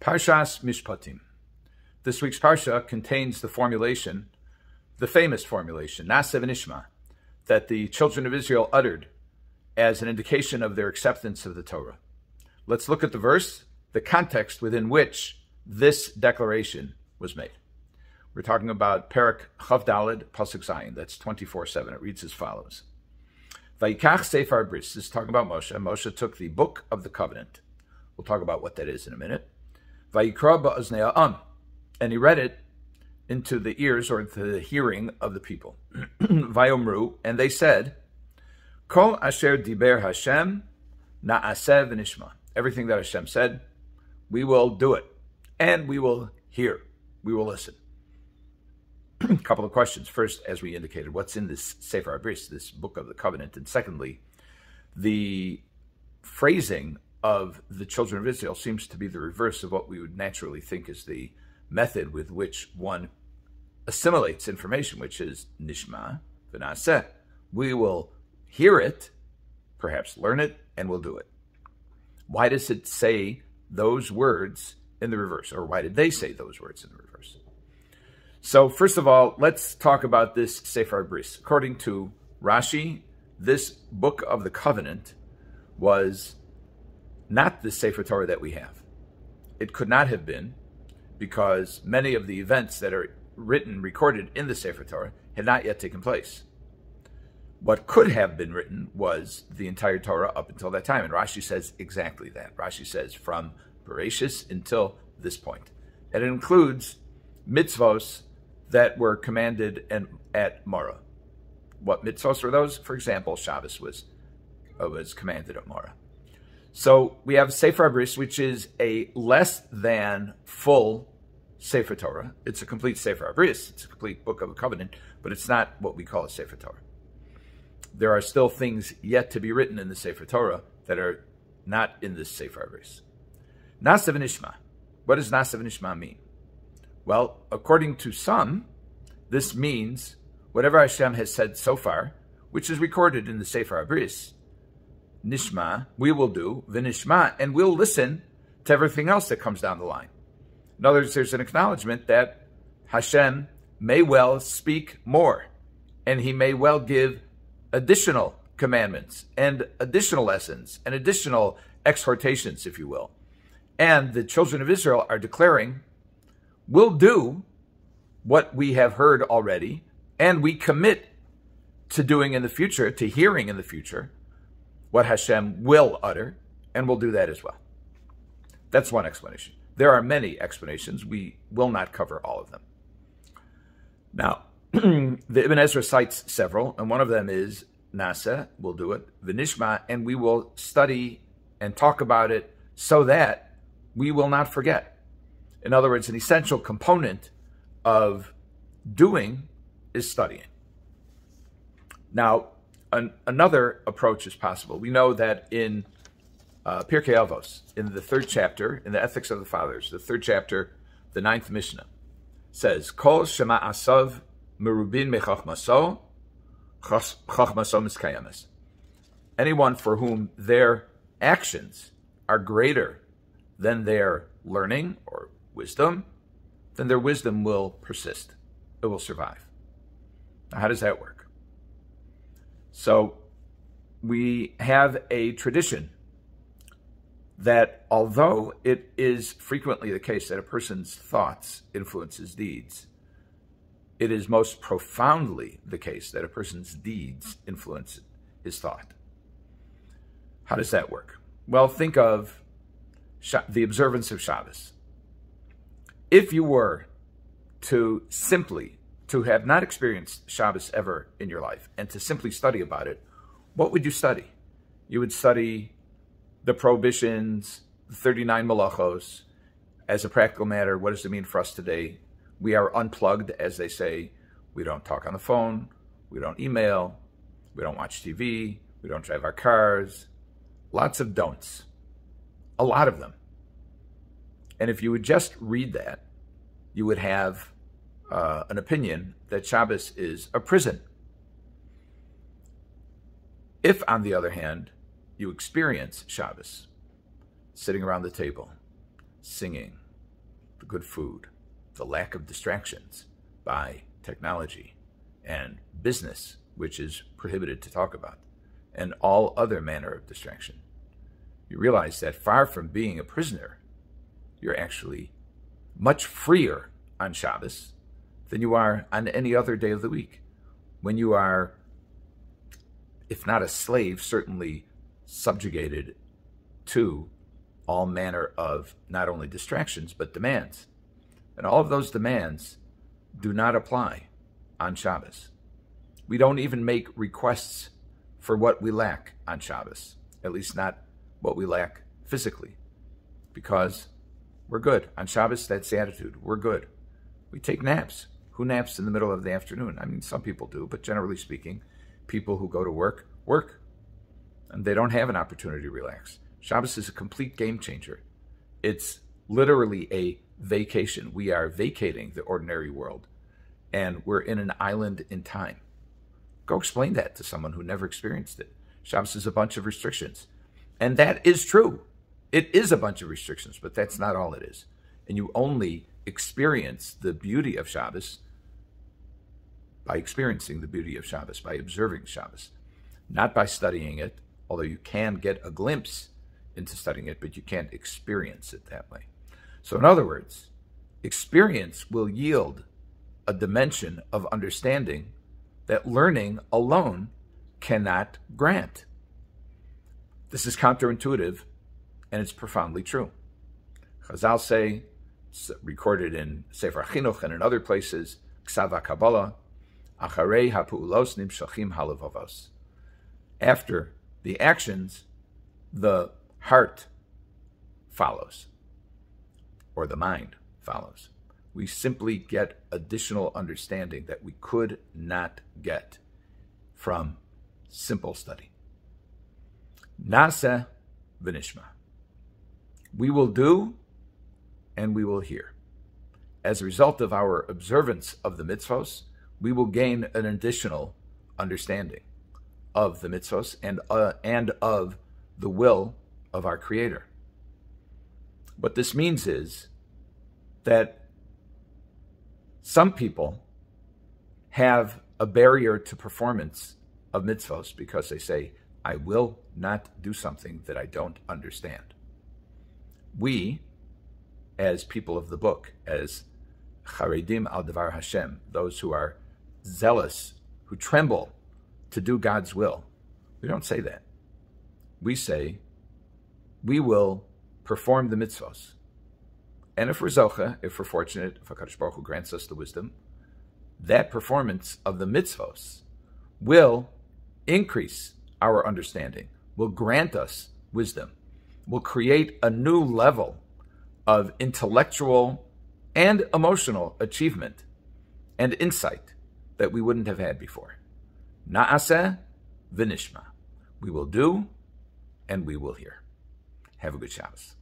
Parshas Mishpatim. This week's Parsha contains the formulation, the famous formulation, Na'aseh V'nishma, that the children of Israel uttered as an indication of their acceptance of the Torah. Let's look at the verse, the context within which this declaration was made. We're talking about Perek Chaf Daled Pasuk Zayin. That's 24-7. It reads as follows. Vayikach Sefer Bris. This is talking about Moshe. Moshe took the book of the covenant. We'll talk about what that is in a minute. Vayikra. And he read it into the ears or into the hearing of the people. Vayomru. And they said, Kol asher diber Hashem na'aseh v'nishma. Everything that Hashem said, we will do it. And we will hear. We will listen. A couple of questions. First, as we indicated, what's in this Sefer HaBris, this book of the covenant? And secondly, the phrasing of the children of Israel seems to be the reverse of what we would naturally think is the method with which one assimilates information, which is nishma v'naseh. We will hear it, perhaps learn it, and we'll do it. Why does it say those words in the reverse? Or why did they say those words in the reverse? So first of all, let's talk about this Sefer Bris. According to Rashi, this book of the covenant was not the Sefer Torah that we have. It could not have been because many of the events that are written, recorded in the Sefer Torah had not yet taken place. What could have been written was the entire Torah up until that time. And Rashi says exactly that. Rashi says from Bereshis until this point. And it includes mitzvos that were commanded and at Mara. What mitzvos were those? For example, Shabbos was, uh, was commanded at Mara. So we have Sefer HaBris, which is a less than full Sefer Torah. It's a complete Sefer HaBris. It's a complete book of the covenant, but it's not what we call a Sefer Torah. There are still things yet to be written in the Sefer Torah that are not in this Sefer HaBris. Na'aseh V'nishma. What does Na'aseh V'nishma mean? Well, according to some, this means whatever Hashem has said so far, which is recorded in the Sefer HaBris, Nishma, we will do, Vinishma, and we'll listen to everything else that comes down the line. In other words, there's an acknowledgement that Hashem may well speak more, and he may well give additional commandments and additional lessons and additional exhortations, if you will. And the children of Israel are declaring we'll do what we have heard already, and we commit to doing in the future, to hearing in the future, what Hashem will utter, and we'll do that as well. That's one explanation. There are many explanations. We will not cover all of them. Now, the Ibn Ezra cites several, and one of them is Na'aseh, we'll do it, Vinishma, and we will study and talk about it so that we will not forget. In other words, an essential component of doing is studying. Now, an, another approach is possible. We know that in uh, Pirkei Avos, in the third chapter, in the Ethics of the Fathers, the third chapter, the ninth Mishnah, says, Kol Shema Asav Merubin Mechachmaso Chachmaso Miskayamis. Anyone for whom their actions are greater than their learning or wisdom, then their wisdom will persist. It will survive. Now, how does that work? So, we have a tradition that although it is frequently the case that a person's thoughts influence his deeds, it is most profoundly the case that a person's deeds influence his thought. How does that work? Well, think of the observance of Shabbos if you were to simply, to have not experienced Shabbos ever in your life and to simply study about it, what would you study? You would study the prohibitions, the 39 malachos. As a practical matter, what does it mean for us today? We are unplugged, as they say. We don't talk on the phone. We don't email. We don't watch TV. We don't drive our cars. Lots of don'ts. A lot of them. And if you would just read that, you would have uh, an opinion that Shabbos is a prison. If, on the other hand, you experience Shabbos, sitting around the table, singing, the good food, the lack of distractions by technology and business, which is prohibited to talk about, and all other manner of distraction, you realize that far from being a prisoner, you're actually much freer on Shabbos than you are on any other day of the week. When you are, if not a slave, certainly subjugated to all manner of not only distractions, but demands. And all of those demands do not apply on Shabbos. We don't even make requests for what we lack on Shabbos, at least not what we lack physically, because we're good. On Shabbos, that's the attitude. We're good. We take naps. Who naps in the middle of the afternoon? I mean, some people do, but generally speaking, people who go to work, work. And they don't have an opportunity to relax. Shabbos is a complete game changer. It's literally a vacation. We are vacating the ordinary world, and we're in an island in time. Go explain that to someone who never experienced it. Shabbos is a bunch of restrictions. And that is true. It is a bunch of restrictions, but that's not all it is. And you only experience the beauty of Shabbos by experiencing the beauty of Shabbos, by observing Shabbos, not by studying it, although you can get a glimpse into studying it, but you can't experience it that way. So, in other words, experience will yield a dimension of understanding that learning alone cannot grant. This is counterintuitive and it's profoundly true. Chazal say, recorded in Sefer Chinuch and in other places, K'sav V'Kabbalah, After the actions, the heart follows, or the mind follows. We simply get additional understanding that we could not get from simple study. Na'aseh v'nishma. We will do and we will hear. As a result of our observance of the mitzvos, we will gain an additional understanding of the mitzvos and, uh, and of the will of our Creator. What this means is that some people have a barrier to performance of mitzvos because they say, I will not do something that I don't understand. We, as people of the book, as Charedim al Devar Hashem, those who are zealous, who tremble to do God's will, we don't say that. We say, we will perform the mitzvos. And if we're zocha, if we're fortunate, if HaKadosh Baruch Hu grants us the wisdom, that performance of the mitzvos will increase our understanding, will grant us wisdom, will create a new level of intellectual and emotional achievement and insight that we wouldn't have had before. Na'aseh v'nishma. We will do and we will hear. Have a good Shabbos.